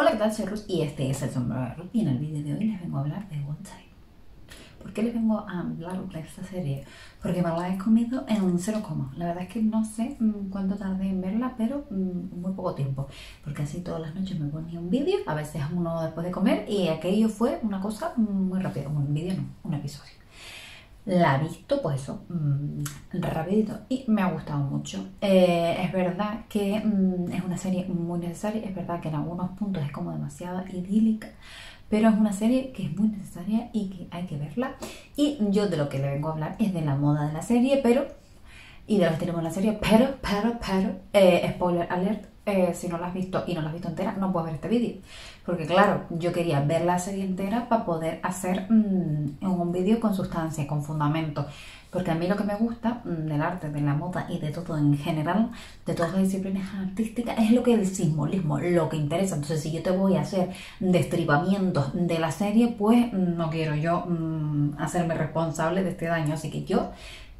Hola, ¿qué tal? Soy Ruth y este es el sombrero de Ruth y en el vídeo de hoy les vengo a hablar de One Time. ¿Por qué les vengo a hablar de esta serie? Porque me la he comido en un 0, la verdad es que no sé mm, cuánto tardé en verla, pero mm, muy poco tiempo. Porque así todas las noches me ponía un vídeo, a veces uno después de comer y aquello fue una cosa muy rápida, un vídeo no, un episodio la he visto, pues eso, mmm, rapidito y me ha gustado mucho. Eh, es verdad que mm, es una serie muy necesaria, es verdad que en algunos puntos es como demasiado idílica, pero es una serie que es muy necesaria y que hay que verla. Y yo de lo que le vengo a hablar es de la moda de la serie, pero, y de lo que tenemos en la serie, pero, pero, pero, eh, spoiler alert, eh, si no la has visto y no la has visto entera, no puedes ver este vídeo. Porque claro, yo quería ver la serie entera para poder hacer mm, un vídeo con sustancia, con fundamento. Porque a mí lo que me gusta mm, del arte, de la moda y de todo en general, de todas las disciplinas artísticas, es lo que es el simbolismo, lo que interesa. Entonces, si yo te voy a hacer destripamientos de la serie, pues mm, no quiero yo hacerme responsable de este daño. Así que yo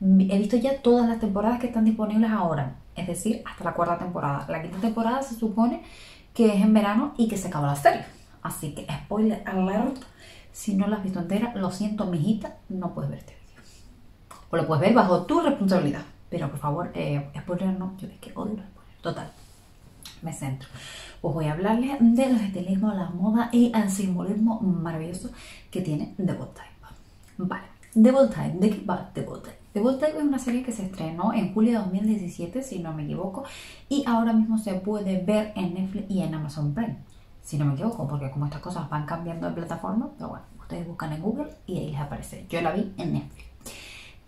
he visto ya todas las temporadas que están disponibles ahora es decir, hasta la cuarta temporada. La quinta temporada se supone que es en verano y que se acaba la serie. Así que, spoiler alert, si no la has visto entera, lo siento, mijita, no puedes ver este vídeo. O lo puedes ver bajo tu responsabilidad. Pero por favor, eh, spoiler no, yo es que odio los spoilers. Total, me centro. Pues voy a hablarles del estilismo, la moda y el simbolismo maravilloso que tiene The Bold Type. Vale, The Bold ¿de qué va The Bold? The Bold Type es una serie que se estrenó en julio de 2017, si no me equivoco, y ahora mismo se puede ver en Netflix y en Amazon Prime, si no me equivoco, porque como estas cosas van cambiando de plataforma, pero bueno, ustedes buscan en Google y ahí les aparece. Yo la vi en Netflix.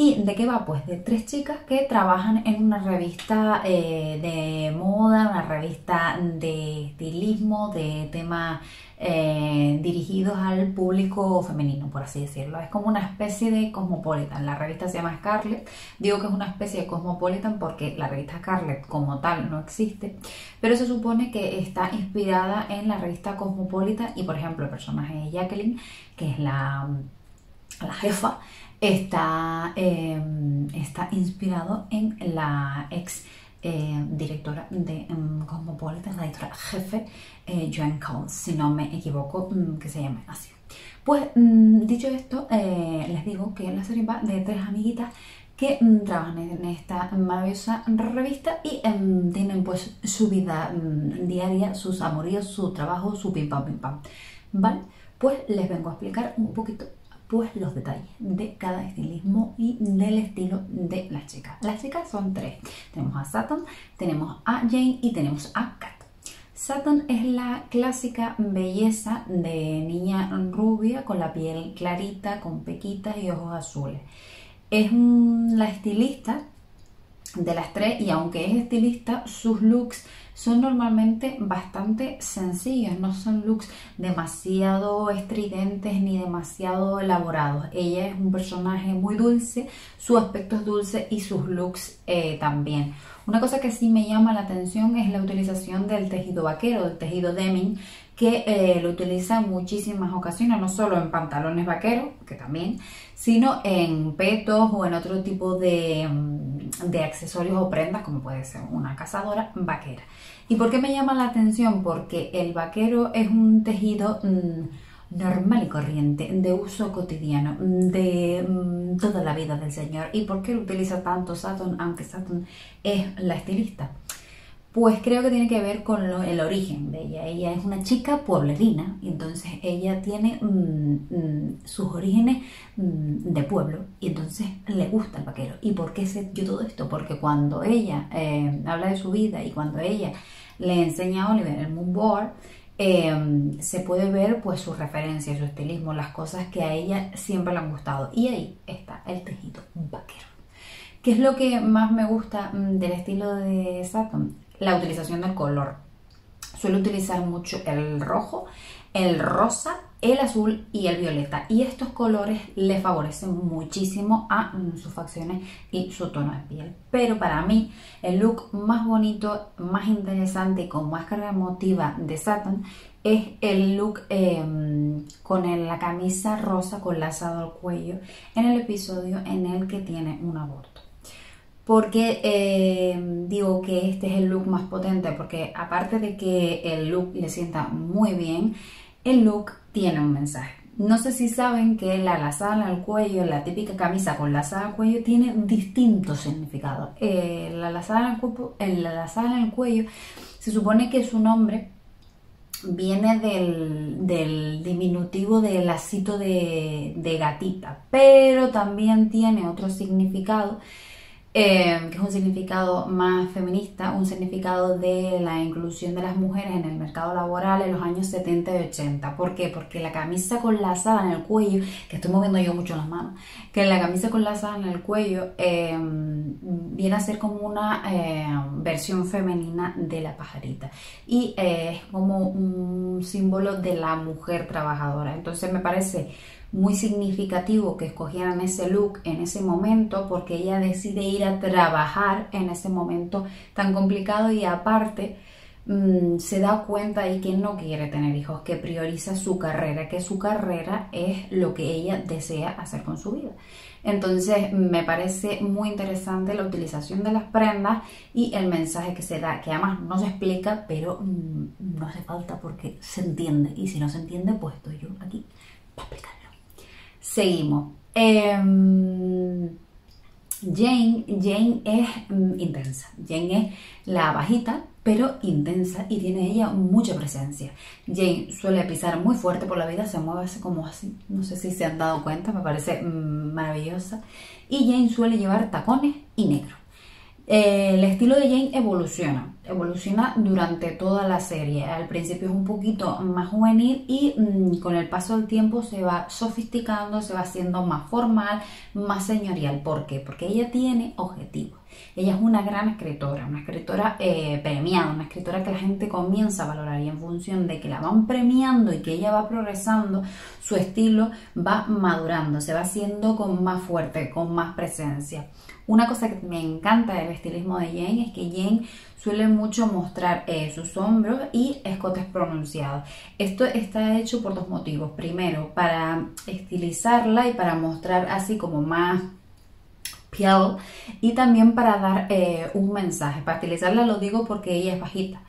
¿Y de qué va? Pues de tres chicas que trabajan en una revista eh, de moda, una revista de estilismo, de temas eh, dirigidos al público femenino, por así decirlo. Es como una especie de Cosmopolitan. La revista se llama Scarlett. Digo que es una especie de Cosmopolitan porque la revista Scarlett como tal no existe, pero se supone que está inspirada en la revista Cosmopolitan y, por ejemplo, el personaje de Jacqueline, que es la, la jefa, está, em, está inspirado en la ex eh, directora de um, Cosmopolitan, la directora jefe, eh, Joan Coles, si no me equivoco, mm, que se llame así. Pues mm, dicho esto, eh, les digo que la serie va de tres amiguitas que mm, trabajan en esta maravillosa revista y tienen pues su vida diaria, sus amoríos, su trabajo, su pim pam pim pam. ¿Vale? Pues les vengo a explicar un poquito pues los detalles de cada estilismo y del estilo de las chicas. Las chicas son tres. Tenemos a Saturn, tenemos a Jane y tenemos a Kat. Saturn es la clásica belleza de niña rubia con la piel clarita, con pequitas y ojos azules. Es la estilista de las tres y aunque es estilista, sus looks son normalmente bastante sencillos, no son looks demasiado estridentes ni demasiado elaborados. Ella es un personaje muy dulce, su aspecto es dulce y sus looks eh, también. Una cosa que sí me llama la atención es la utilización del tejido vaquero, del tejido Deming, que eh, lo utiliza en muchísimas ocasiones, no solo en pantalones vaqueros, que también, sino en petos o en otro tipo de, mm, de accesorios o prendas, como puede ser una cazadora vaquera. ¿Y por qué me llama la atención? Porque el vaquero es un tejido mm, normal y corriente, de uso cotidiano, de mm, toda la vida del señor. ¿Y por qué lo utiliza tanto Saturn, aunque Saturn es la estilista? Pues creo que tiene que ver con el origen de ella. Ella es una chica pueblerina y entonces ella tiene mm, sus orígenes de pueblo y entonces le gusta el vaquero. ¿Y por qué sé yo todo esto? Porque cuando ella eh, habla de su vida y cuando ella le enseña a Oliver el moonboard, eh, se puede ver pues su referencia, su estilismo, las cosas que a ella siempre le han gustado. Y ahí está el tejido vaquero. ¿Qué es lo que más me gusta mm, del estilo de Saturn? La utilización del color. Suele utilizar mucho el rojo, el rosa el azul y el violeta. Y estos colores le favorecen muchísimo a mm, sus facciones y su tono de piel. Pero para mí el look más bonito más interesante y con más carga emotiva de Saturn es el look em, con la camisa rosa con lazado al cuello en el episodio en el que tiene un aborto porque eh, digo que este es el look más potente, porque aparte de que el look le sienta muy bien, el look tiene un mensaje. No sé si saben que la lazada al cuello, la típica camisa con lazada al cuello, tiene distintos significados. Eh, la lazada en la lazada en el cuello se supone que su nombre viene del, diminutivo del lacito de, de gatita, pero también tiene otro significado Em, que es un significado más feminista, un significado de la inclusión de las mujeres en el mercado laboral en los años 70 y 80. ¿Por qué? Porque la camisa con lazada en el cuello, que estoy moviendo yo mucho las manos, que la camisa con lazada en el cuello em, viene a ser como una em, versión femenina de la pajarita y eh, es como un símbolo de la mujer trabajadora. Entonces me parece muy significativo que escogieran ese look en ese momento porque ella decide ir a trabajar en ese momento tan complicado y aparte mm, se da cuenta de que no quiere tener hijos, que prioriza su carrera, que su carrera es lo que ella desea hacer con su vida. Entonces me parece muy interesante la utilización de las prendas y el mensaje que se da, que además no se explica, pero mm, no hace falta porque se entiende. Y si no se entiende, pues estoy yo aquí para explicar. Seguimos. Em, Jane, Jane es mm, intensa. Jane es la bajita, pero intensa y tiene ella mucha presencia. Jane suele pisar muy fuerte por la vida, se mueve así como así. No sé si se han dado cuenta, me parece mm, maravillosa. Y Jane suele llevar tacones y negro. Eh, el estilo de Jane evoluciona, evoluciona durante toda la serie. Al principio es un poquito más juvenil y mm, con el paso del tiempo se va sofisticando, se va haciendo más formal, más señorial. ¿Por qué? Porque ella tiene objetivos. Ella es una gran escritora, una escritora eh, premiada, una escritora que la gente comienza a valorar y en función de que la van premiando y que ella va progresando, su estilo va madurando, se va haciendo con más fuerte, con más presencia. Una cosa que me encanta del estilismo de Jane es que Jane suele mucho mostrar eh, sus hombros y escotes pronunciados. Esto está hecho por dos motivos. Primero, para estilizarla y para mostrar así como más piel y también para dar eh, un mensaje. Para estilizarla lo digo porque ella es bajita.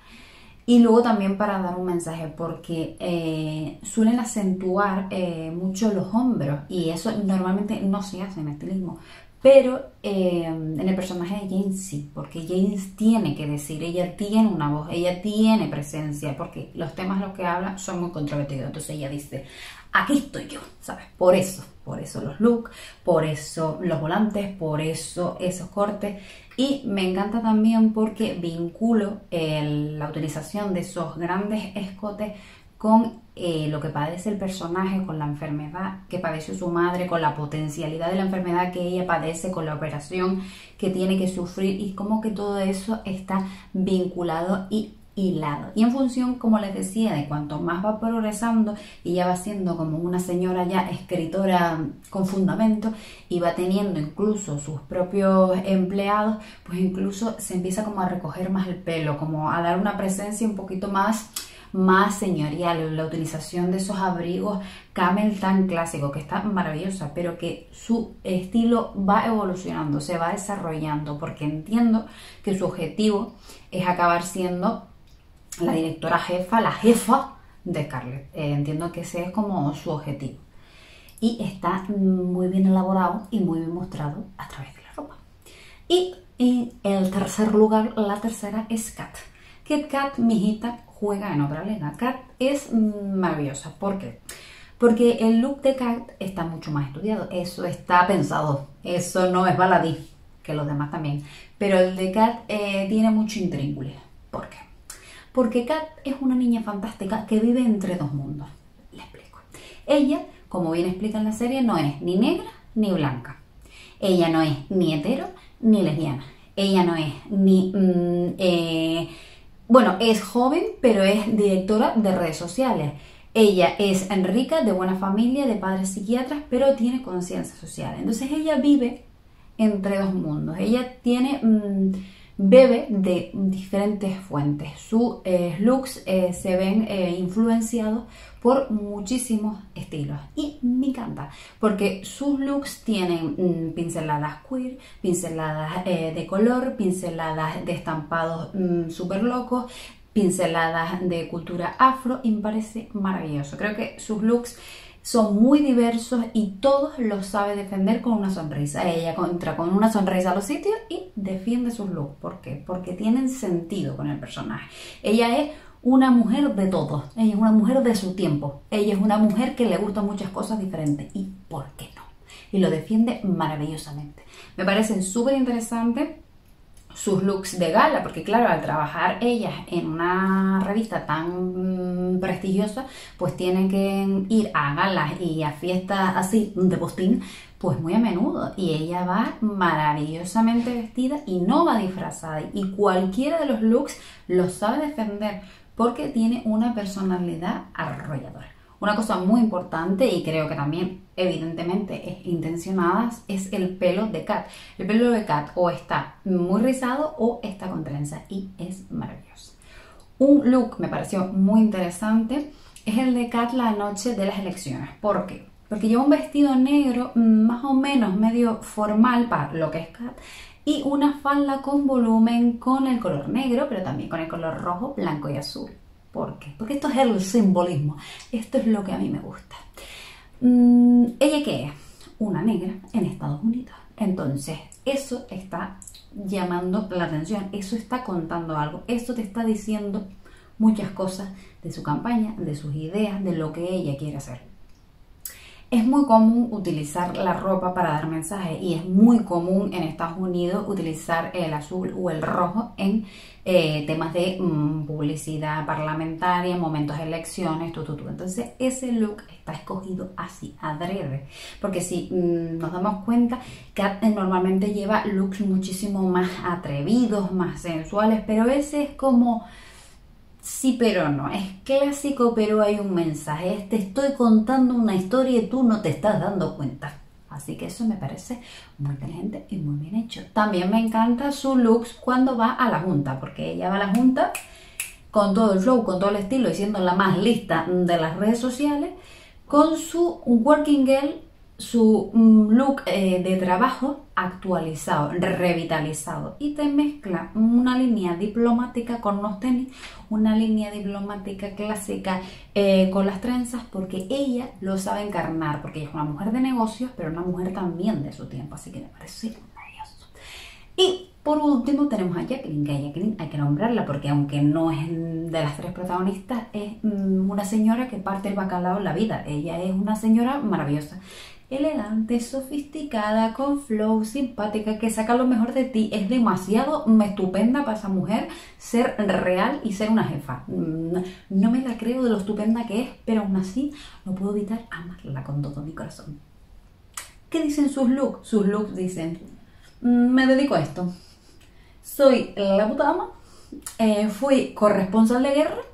Y luego también para dar un mensaje, porque eh, suelen acentuar mucho los hombros y eso normalmente no se hace en estilismo. Pero eh, en el personaje de James sí, porque James tiene que decir, ella tiene una voz, ella tiene presencia, porque los temas los que habla son muy controvertidos. Entonces ella dice, aquí estoy yo, ¿sabes? Por eso, por eso los looks, por eso los volantes, por eso esos cortes. Y me encanta también porque vinculo la utilización de esos grandes escotes con eh, lo que padece el personaje, con la enfermedad que padeció su madre, con la potencialidad de la enfermedad que ella padece, con la operación que tiene que sufrir y como que todo eso está vinculado y hilado. Y en función, como les decía, de cuanto más va progresando y ya va siendo como una señora ya escritora con fundamento y va teniendo incluso sus propios empleados, pues incluso se empieza como a recoger más el pelo, como a dar una presencia un poquito más más señorial, la utilización de esos abrigos camel tan clásico, que está maravillosa, pero que su estilo va evolucionando, se va desarrollando, porque entiendo que su objetivo es acabar siendo la directora jefa, la jefa de Scarlett. Eh, entiendo que ese es como su objetivo. Y está muy bien elaborado y muy bien mostrado a través de la ropa. Y en el tercer lugar, la tercera es Kat. Que Kat, mi hijita, juega en otra liga. Kat es maravillosa. ¿Por qué? Porque el look de Kat está mucho más estudiado. Eso está pensado. Eso no es baladí, que los demás también. Pero el de Kat eh, tiene mucho intríngulis. ¿Por qué? Porque Kat es una niña fantástica que vive entre dos mundos. Le explico. Ella, como bien explica en la serie, no es ni negra ni blanca. Ella no es ni hetero ni lesbiana. Ella no es ni mm, eh, bueno, es joven, pero es directora de redes sociales. Ella es rica, de buena familia, de padres psiquiatras, pero tiene conciencia social. Entonces ella vive entre dos mundos. Ella tiene mm, bebe de diferentes fuentes. Sus eh, looks eh, se ven eh, influenciados por muchísimos estilos y me encanta porque sus looks tienen mm, pinceladas queer, pinceladas de color, pinceladas de estampados mm, súper locos, pinceladas de cultura afro y me parece maravilloso. Creo que sus looks son muy diversos y todos los sabe defender con una sonrisa. Ella entra con una sonrisa a los sitios y defiende sus looks. ¿Por qué? Porque tienen sentido con el personaje. Ella es una mujer de todos. Ella es una mujer de su tiempo. Ella es una mujer que le gustan muchas cosas diferentes. ¿Y por qué no? Y lo defiende maravillosamente. Me parecen súper interesantes sus looks de gala, porque claro, al trabajar ellas en una revista tan prestigiosa, pues tienen que ir a galas y a fiestas así de postín, pues muy a menudo. Y ella va maravillosamente vestida y no va disfrazada. Y cualquiera de los looks los sabe defender porque tiene una personalidad arrolladora. Una cosa muy importante y creo que también evidentemente es intencionada es el pelo de Kat. El pelo de Kat o está muy rizado o está con trenza y es maravilloso. Un look me pareció muy interesante es el de Kat la noche de las elecciones. ¿Por qué? Porque lleva un vestido negro más o menos medio formal para lo que es Kat y una falda con volumen con el color negro, pero también con el color rojo, blanco y azul. ¿Por qué? Porque esto es el simbolismo. Esto es lo que a mí me gusta. Mm, ¿Ella qué es? Una negra en Estados Unidos. Entonces, eso está llamando la atención, eso está contando algo, eso te está diciendo muchas cosas de su campaña, de sus ideas, de lo que ella quiere hacer. Es muy común utilizar la ropa para dar mensajes y es muy común en Estados Unidos utilizar el azul o el rojo en eh, temas de mm, publicidad parlamentaria, momentos de elecciones, tu, tu, tu. Entonces ese look está escogido así, adrede. Porque si mm, nos damos cuenta, Kat normalmente lleva looks muchísimo más atrevidos, más sensuales, pero ese es como Sí, pero no. Es clásico, pero hay un mensaje. Te estoy contando una historia y tú no te estás dando cuenta. Así que eso me parece muy inteligente y muy bien hecho. También me encanta su looks cuando va a la junta, porque ella va a la junta con todo el flow, con todo el estilo y siendo la más lista de las redes sociales, con su working girl su mm, look eh, de trabajo actualizado, revitalizado y te mezcla una línea diplomática con unos tenis, una línea diplomática clásica eh, con las trenzas porque ella lo sabe encarnar, porque ella es una mujer de negocios, pero una mujer también de su tiempo, así que me parece maravilloso. Y por último tenemos a Jacqueline, que a Jacqueline hay que nombrarla porque aunque no es de las tres protagonistas, es mm, una señora que parte el bacalao en la vida. Ella es una señora maravillosa elegante, sofisticada, con flow, simpática, que saca lo mejor de ti. Es demasiado estupenda para esa mujer ser real y ser una jefa. Mm, no me la creo de lo estupenda que es, pero aún así no puedo evitar amarla con todo mi corazón. ¿Qué dicen sus looks? Sus looks dicen, mm, me dedico a esto. Soy la puta ama, eh, fui corresponsal de guerra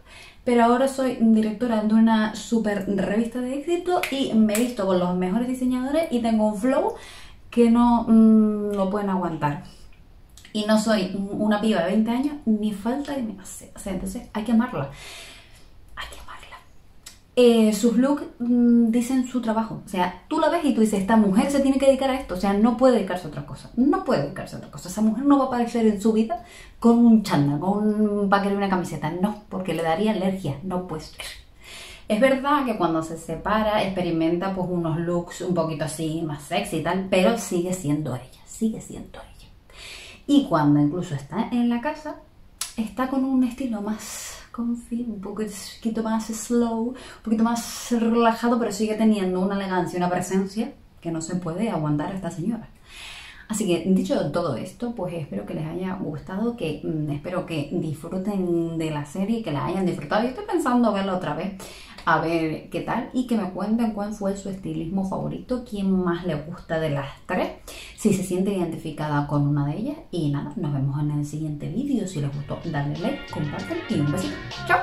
pero ahora soy directora de una super revista de éxito y me he visto con los mejores diseñadores y tengo un flow que no mm, lo pueden aguantar. Y no soy una piba de 20 años, ni falta que me hace. O sea, entonces hay que amarla. Eh, sus looks mm, dicen su trabajo. O sea, tú la ves y tú dices, esta mujer se tiene que dedicar a esto. O sea, no puede dedicarse a otra cosa. No puede dedicarse a otra cosa. Esa mujer no va a aparecer en su vida con un chándal, con un paquete y una camiseta. No, porque le daría alergia. No puede ser. Es verdad que cuando se separa experimenta pues unos looks un poquito así más sexy y tal, pero sigue siendo ella, sigue siendo ella. Y cuando incluso está en la casa, está con un estilo más un poquito más slow, un poquito más relajado, pero sigue teniendo una elegancia, una presencia que no se puede aguantar a esta señora. Así que dicho todo esto, pues espero que les haya gustado, que mm, espero que disfruten de la serie, que la hayan disfrutado. Yo estoy pensando verla otra vez, a ver qué tal, y que me cuenten cuál fue su estilismo favorito, quién más le gusta de las tres, si se siente identificada con una de ellas. Y nada, nos vemos en el siguiente vídeo. Si les gustó, dale like, compartan y un besito. ¡Chao!